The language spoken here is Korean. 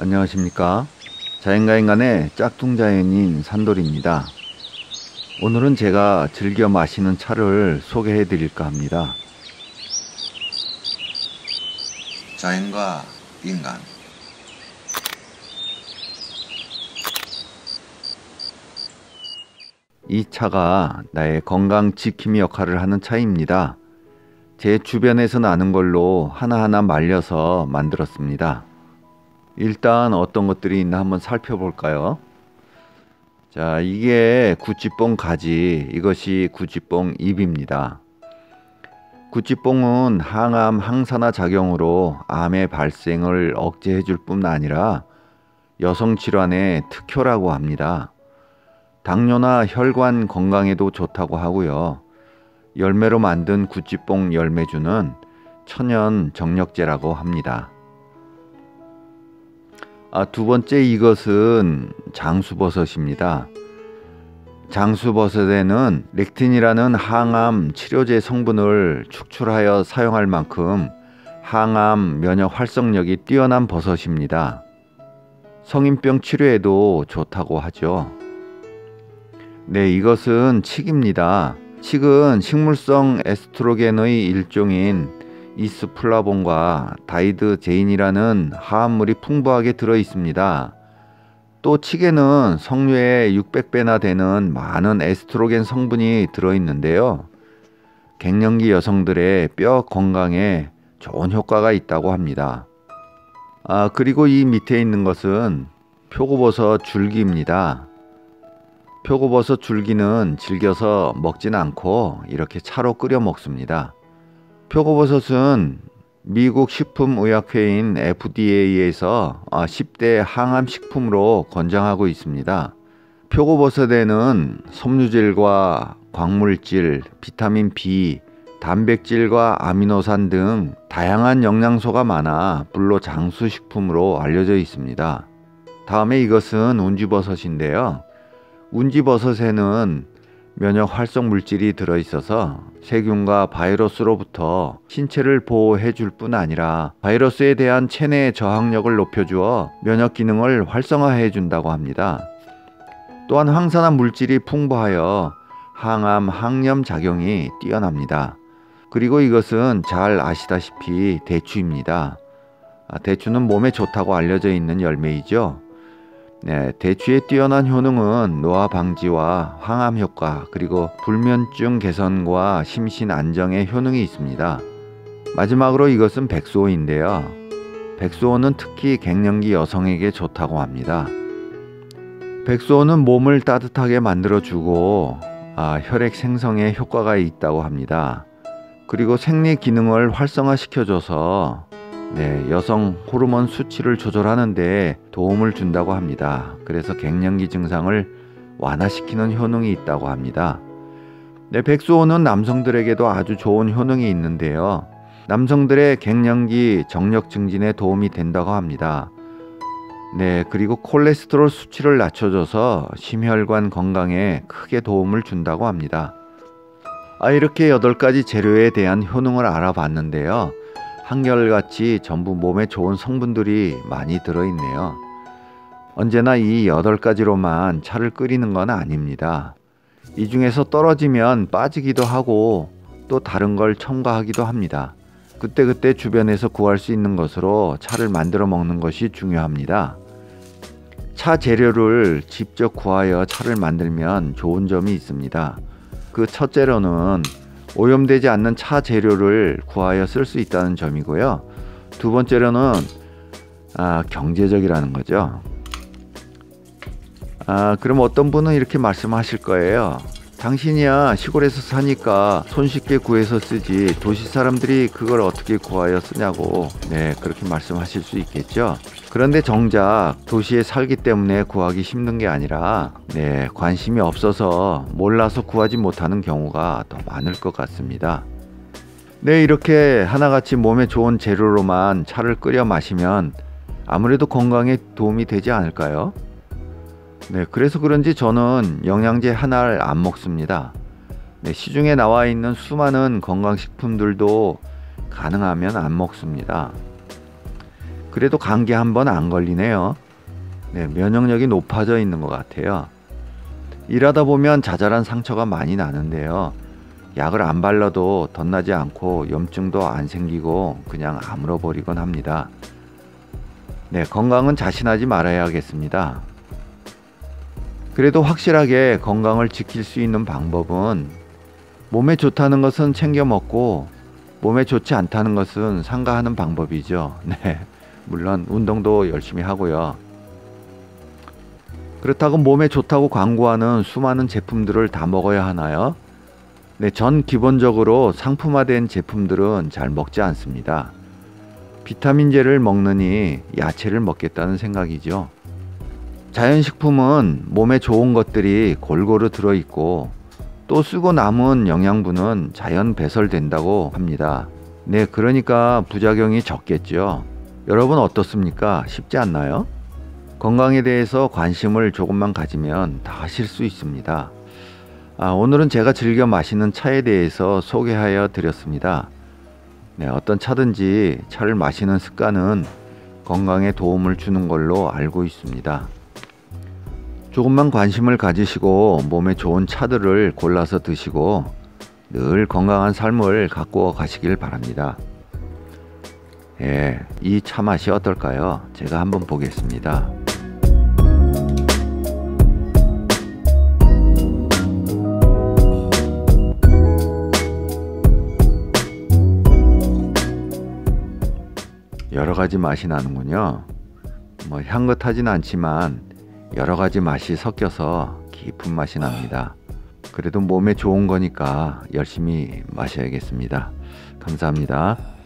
안녕하십니까? 자연과 인간의 짝퉁 자연인 산돌입니다. 오늘은 제가 즐겨 마시는 차를 소개해 드릴까 합니다. 자연과 인간. 이 차가 나의 건강 지킴이 역할을 하는 차입니다. 제 주변에서 나는 걸로 하나하나 말려서 만들었습니다 일단 어떤 것들이 있나 한번 살펴볼까요? 자, 이게 구찌뽕 가지, 이것이 구찌뽕 잎입니다. 구찌뽕은 항암 항산화 작용으로 암의 발생을 억제해 줄 뿐 아니라 여성 질환의 특효라고 합니다. 당뇨나 혈관 건강에도 좋다고 하고요. 열매로 만든 구찌뽕 열매주는 천연 정력제라고 합니다. 아, 두 번째 이것은 장수버섯입니다. 장수버섯에는 렉틴이라는 항암 치료제 성분을 축출하여 사용할 만큼 항암 면역 활성력이 뛰어난 버섯입니다. 성인병 치료에도 좋다고 하죠. 네, 이것은 칡입니다. 칡은 식물성 에스트로겐의 일종인 이소플라본과 다이드제인이라는 화합물이 풍부하게 들어 있습니다. 또 칡에는 석류의 600배나 되는 많은 에스트로겐 성분이 들어 있는데요. 갱년기 여성들의 뼈 건강에 좋은 효과가 있다고 합니다. 아, 그리고 이 밑에 있는 것은 표고버섯 줄기입니다. 표고버섯 줄기는 질겨서 먹진 않고 이렇게 차로 끓여 먹습니다. 표고버섯은 미국 식품의약회인 FDA에서 10대 아, 항암식품으로 권장하고 있습니다. 표고버섯에는 섬유질과 광물질, 비타민 B, 단백질과 아미노산 등 다양한 영양소가 많아 불로 장수식품으로 알려져 있습니다. 다음에 이것은 운지버섯인데요. 운지버섯에는 면역 활성 물질이 들어있어서 세균과 바이러스로부터 신체를 보호해 줄 뿐 아니라 바이러스에 대한 체내 저항력을 높여주어 면역 기능을 활성화해 준다고 합니다. 또한 황산화 물질이 풍부하여 항암, 항염 작용이 뛰어납니다. 그리고 이것은 잘 아시다시피 대추입니다. 아, 대추는 몸에 좋다고 알려져 있는 열매이죠. 네, 대추의 뛰어난 효능은 노화 방지와 항암 효과 그리고 불면증 개선과 심신 안정에 효능이 있습니다. 마지막으로 이것은 백소인데요. 백소는 특히 갱년기 여성에게 좋다고 합니다. 백소는 몸을 따뜻하게 만들어주고 아, 혈액 생성에 효과가 있다고 합니다. 그리고 생리 기능을 활성화시켜줘서 네, 여성 호르몬 수치를 조절하는 데 도움을 준다고 합니다. 그래서 갱년기 증상을 완화시키는 효능이 있다고 합니다. 네, 백수호는 남성들에게도 아주 좋은 효능이 있는데요. 남성들의 갱년기 정력 증진에 도움이 된다고 합니다. 네, 그리고 콜레스테롤 수치를 낮춰줘서 심혈관 건강에 크게 도움을 준다고 합니다. 아, 이렇게 8가지 재료에 대한 효능을 알아봤는데요. 한결같이 전부 몸에 좋은 성분들이 많이 들어있네요. 언제나 이 8가지로만 차를 끓이는 건 아닙니다. 이 중에서 떨어지면 빠지기도 하고 또 다른 걸 첨가하기도 합니다. 그때그때 주변에서 구할 수 있는 것으로 차를 만들어 먹는 것이 중요합니다. 차 재료를 직접 구하여 차를 만들면 좋은 점이 있습니다. 그 첫째로는 오염되지 않는 차 재료를 구하여 쓸 수 있다는 점이고요. 두 번째로는 아, 경제적이라는 거죠. 아, 그럼 어떤 분은 이렇게 말씀하실 거예요. 당신이야 시골에서 사니까 손쉽게 구해서 쓰지 도시 사람들이 그걸 어떻게 구하여 쓰냐고. 네 그렇게 말씀하실 수 있겠죠? 그런데 정작 도시에 살기 때문에 구하기 힘든 게 아니라 네 관심이 없어서 몰라서 구하지 못하는 경우가 더 많을 것 같습니다. 네 이렇게 하나같이 몸에 좋은 재료로만 차를 끓여 마시면 아무래도 건강에 도움이 되지 않을까요? 네, 그래서 그런지 저는 영양제 하나를 안 먹습니다. 네, 시중에 나와 있는 수많은 건강식품들도 가능하면 안 먹습니다. 그래도 감기 한 번 안 걸리네요. 네, 면역력이 높아져 있는 것 같아요. 일하다 보면 자잘한 상처가 많이 나는데요. 약을 안 발라도 덧나지 않고 염증도 안 생기고 그냥 아물어 버리곤 합니다. 네, 건강은 자신하지 말아야겠습니다. 그래도 확실하게 건강을 지킬 수 있는 방법은 몸에 좋다는 것은 챙겨 먹고 몸에 좋지 않다는 것은 삼가하는 방법이죠. 네. 물론 운동도 열심히 하고요. 그렇다고 몸에 좋다고 광고하는 수많은 제품들을 다 먹어야 하나요? 네, 전 기본적으로 상품화된 제품들은 잘 먹지 않습니다. 비타민제를 먹느니 야채를 먹겠다는 생각이죠. 자연식품은 몸에 좋은 것들이 골고루 들어있고 또 쓰고 남은 영양분은 자연 배설된다고 합니다. 네, 그러니까 부작용이 적겠죠. 여러분 어떻습니까? 쉽지 않나요? 건강에 대해서 관심을 조금만 가지면 다 하실 수 있습니다. 아, 오늘은 제가 즐겨 마시는 차에 대해서 소개하여 드렸습니다. 네, 어떤 차든지 차를 마시는 습관은 건강에 도움을 주는 걸로 알고 있습니다. 조금만 관심을 가지시고 몸에 좋은 차들을 골라서 드시고 늘 건강한 삶을 갖고 가시길 바랍니다. 예, 이 차 맛이 어떨까요? 제가 한번 보겠습니다. 여러 가지 맛이 나는군요. 뭐 향긋하진 않지만 여러 가지 맛이 섞여서 깊은 맛이 납니다. 그래도 몸에 좋은 거니까 열심히 마셔야겠습니다. 감사합니다.